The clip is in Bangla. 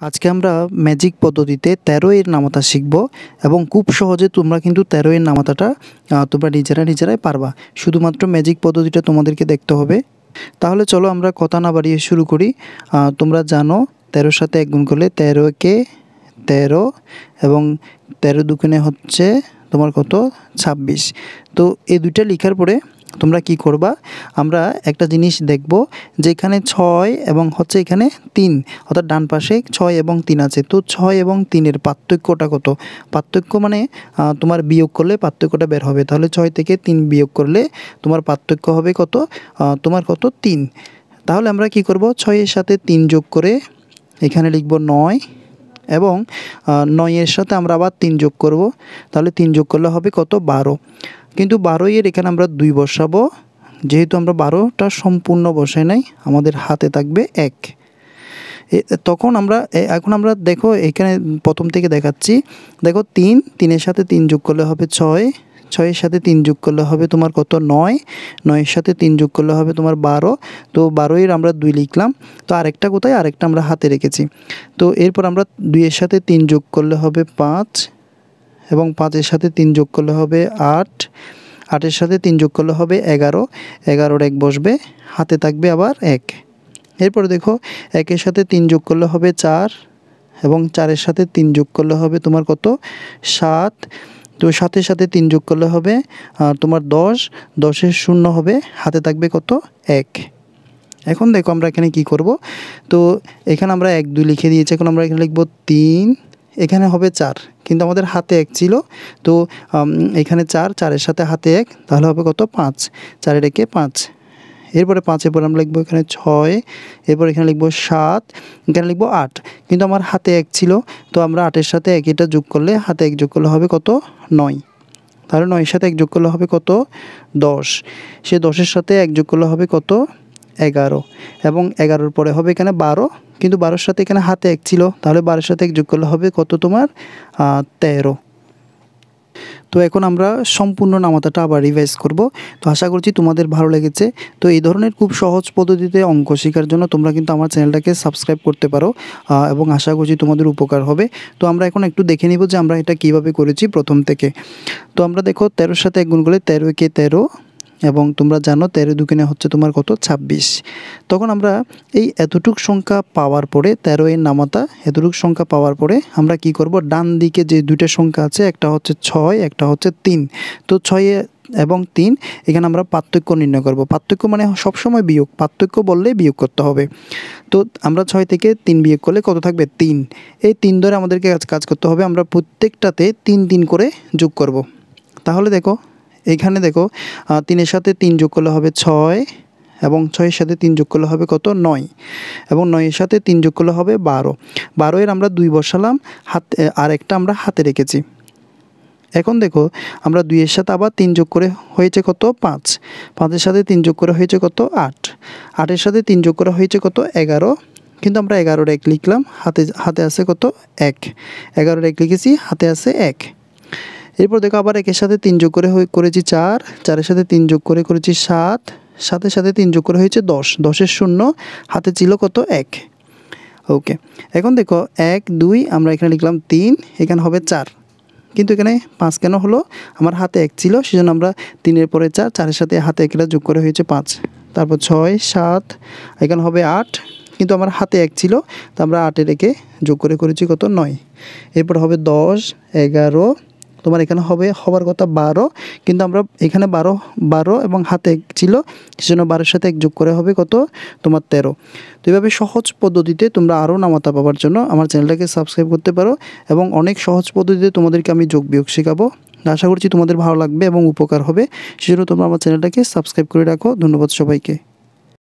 আজকে আমরা ম্যাজিক পদ্ধতিতে তেরো এর নামাতা শিখব এবং খুব সহজে তোমরা কিন্তু তেরো এর নামাতাটা তোমরা নিজেরা নিজেরাই পারবা। শুধুমাত্র ম্যাজিক পদ্ধতিটা তোমাদেরকে দেখতে হবে। তাহলে চলো আমরা কথা না বাড়িয়ে শুরু করি। তোমরা জানো, তেরোর সাথে এক গুণ করলে তেরোকে তেরো এবং তেরো দুগুণে হচ্ছে তোমার কত? ছাব্বিশ। তো এই দুইটা লেখার পরে তোমরা কি করবা? আমরা একটা জিনিস দেখব যে এখানে ছয় এবং হচ্ছে এখানে তিন। অর্থাৎ ডান পাশে ছয় এবং তিন আছে। তো ছয় এবং তিনের পার্থক্যটা কত? পার্থক্য মানে তোমার বিয়োগ করলে পার্থক্যটা বের হবে। তাহলে ছয় থেকে তিন বিয়োগ করলে তোমার পার্থক্য হবে কত? তোমার কত? তিন। তাহলে আমরা কি করব? ছয়ের সাথে তিন যোগ করে এখানে লিখব নয়। এবং নয়ের সাথে আমরা আবার তিন যোগ করব। তাহলে তিন যোগ করলে হবে কত? বারো। কিন্তু বারোইয়ের এখানে আমরা দুই বসাবো। যেহেতু আমরা বারোটা সম্পূর্ণ বসাই নাই, আমাদের হাতে থাকবে এক। তখন আমরা এখন আমরা দেখো এখানে প্রথম থেকে দেখাচ্ছি। দেখো তিন, তিনের সাথে তিন যোগ করলে হবে ছয়। ছয়ের সাথে তিন যোগ করলে হবে তোমার কত? নয়। নয়ের সাথে তিন যোগ করলে হবে তোমার বারো। তো বারোয়ের আমরা দুই লিখলাম। তো আরেকটা কোথায়? আরেকটা আমরা হাতে রেখেছি। তো এরপর আমরা দুইয়ের সাথে তিন যোগ করলে হবে পাঁচ এবং পাঁচের সাথে তিন যোগ করলে হবে আট। আটের সাথে তিন যোগ করলে হবে এগারো। এগারোর এক বসবে। হাতে থাকবে আবার এক। এরপর দেখো, একের সাথে তিন যোগ করলে হবে চার এবং চারের সাথে তিন যোগ করলে হবে তোমার কত? সাত। তো সাথে সাথে তিন যোগ করলে হবে তোমার দশ, দশের শূন্য হবে, হাতে থাকবে কত? এক। এখন দেখো আমরা এখানে কি করব? তো এখানে আমরা এক, দুই লিখে দিয়েছি, এখন আমরা এখানে লিখব তিন, এখানে হবে চার, কিন্তু আমাদের হাতে এক ছিল, তো এখানে চার, চারের সাথে হাতে এক, তাহলে হবে কত? পাঁচ। চারের একে পাঁচ। এরপরে পাঁচের পর আমরা লিখব এখানে ছয়, এরপর এখানে লিখব সাত, এখানে লিখব আট। কিন্তু আমার হাতে এক ছিল, তো আমরা আটের সাথে এক এটা যোগ করলে হাতে এক যোগ করলে হবে কত? নয়। তাহলে নয়ের সাথে এক যোগ করলে হবে কত? দশ। সে দশের সাথে এক যোগ করলে হবে কত? এগারো। এবং এগারোর পরে হবে এখানে বারো। কিন্তু বারোর সাথে এখানে হাতে এক ছিল, তাহলে বারোর সাথে এক যোগ করলে হবে কত তোমার? তেরো। তো এখন আমরা সম্পূর্ণ নামাতাটা আবার রিভাইজ করব। তো আশা করছি তোমাদের ভালো লেগেছে। তো এই ধরনের খুব সহজ পদ্ধতিতে অঙ্ক শেখার জন্য তোমরা কিন্তু আমার চ্যানেলটাকে সাবস্ক্রাইব করতে পারো এবং আশা করছি তোমাদের উপকার হবে। তো আমরা এখন একটু দেখে নিব যে আমরা এটা কীভাবে করেছি প্রথম থেকে। তো আমরা দেখো তেরোর সাথে এক গুণ করলে তেরো কে তেরো এবং তোমরা জানো তেরো দুগুণে হচ্ছে তোমার কত? ছাব্বিশ। তখন আমরা এই এতটুক সংখ্যা পাওয়ার পরে তেরো এর নামাতা, এতটুক সংখ্যা পাওয়ার পরে আমরা কি করব? ডান দিকে যে দুইটা সংখ্যা আছে, একটা হচ্ছে ছয়, একটা হচ্ছে তিন। তো ছয়ে এবং তিন, এখানে আমরা পার্থক্য নির্ণয় করব। পার্থক্য মানে সবসময় বিয়োগ। পার্থক্য বললে বিয়োগ করতে হবে। তো আমরা ছয় থেকে তিন বিয়োগ করলে কত থাকবে? তিন। এই তিন ধরে আমাদেরকে কাজ করতে হবে। আমরা প্রত্যেকটাতে তিন তিন করে যোগ করব। তাহলে দেখো এইখানে দেখো তিনের সাথে তিন যোগ করলে হবে ছয় এবং ছয়ের সাথে তিন যোগ করলে হবে কত? নয়। এবং নয়ের সাথে তিন যোগ করলে হবে বারো। বারোয়ের আমরা দুই বসালাম, হাতে আর একটা আমরা হাতে রেখেছি। এখন দেখো, আমরা দুইয়ের সাথে আবার তিন যোগ করে হয়েছে কত? পাঁচ। পাঁচের সাথে তিন যোগ করে হয়েছে কত? আট। আটের সাথে তিন যোগ করে হয়েছে কত? এগারো। কিন্তু আমরা এগারোর এক লিখলাম, হাতে হাতে আছে কত? এক। এগারোর এক লিখেছি, হাতে আছে এক। এরপর দেখো আবার একের সাথে তিন যোগ করে করেছি চার, চারের সাথে তিন যোগ করে করেছি সাত সাথে সাথে তিন যোগ করে হয়েছে দশ, দশের শূন্য, হাতে ছিল কত এক। ওকে, এখন দেখো এক, দুই, আমরা এখানে লিখলাম তিন, এখানে হবে চার। কিন্তু এখানে পাঁচ কেন হলো? আমার হাতে এক ছিল, সেজন্য আমরা তিনের পরে চার, চারের সাথে হাতে একটা যোগ করে হয়েছে পাঁচ। তারপর ছয়, সাত, এখানে হবে আট, কিন্তু আমার হাতে এক ছিল, তো আমরা আটে রেখে যোগ করে করেছি কত? নয়। এরপর হবে দশ, এগারো তোমার এখানে হবে, হবার কথা বারো, কিন্তু আমরা এখানে বারো বারো এবং হাতে এক ছিল, সেজন্য বারোর সাথে এক যোগ করে হবে কত? তোমার তেরো। তো এভাবে সহজ পদ্ধতিতে তোমরা আরও নামাতা পাওয়ার জন্য আমার চ্যানেলটাকে সাবস্ক্রাইব করতে পারো এবং অনেক সহজ পদ্ধতিতে তোমাদেরকে আমি যোগ বিয়োগ শেখাবো। আশা করছি তোমাদের ভালো লাগবে এবং উপকার হবে, সেজন্য তোমরা আমার চ্যানেলটাকে সাবস্ক্রাইব করে রাখো। ধন্যবাদ সবাইকে।